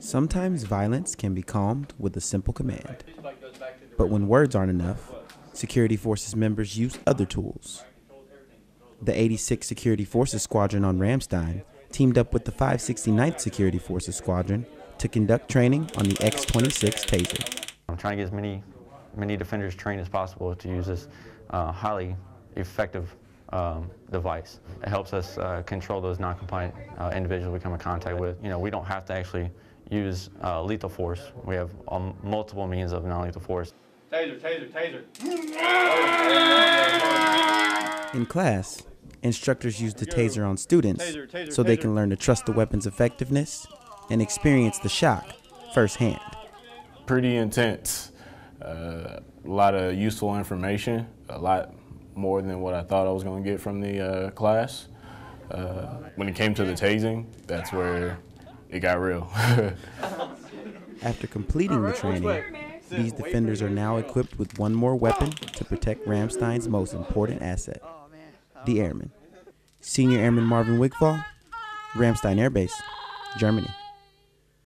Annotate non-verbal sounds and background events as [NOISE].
Sometimes violence can be calmed with a simple command. But when words aren't enough, Security Forces members use other tools. The 86th Security Forces Squadron on Ramstein teamed up with the 569th Security Forces Squadron to conduct training on the X-26 Taser. I'm trying to get as many, many defenders trained as possible to use this uh, highly effective um, device. It helps us uh, control those non-compliant uh, individuals we come in contact with. You know, we don't have to actually use uh, lethal force. We have um, multiple means of non-lethal force. Taser, taser, taser. In class, instructors use the taser on students Taser, taser, so they taser. can learn to trust the weapon's effectiveness and experience the shock firsthand. pretty intense. Uh, a lot of useful information, a lot more than what I thought I was going to get from the uh, class. Uh, when it came to the tasing, that's where it got real. [LAUGHS] After completing the training, these defenders are now equipped with one more weapon to protect Ramstein's most important asset the airman. Senior Airman Marvin Wigfall, Ramstein Air Base, Germany.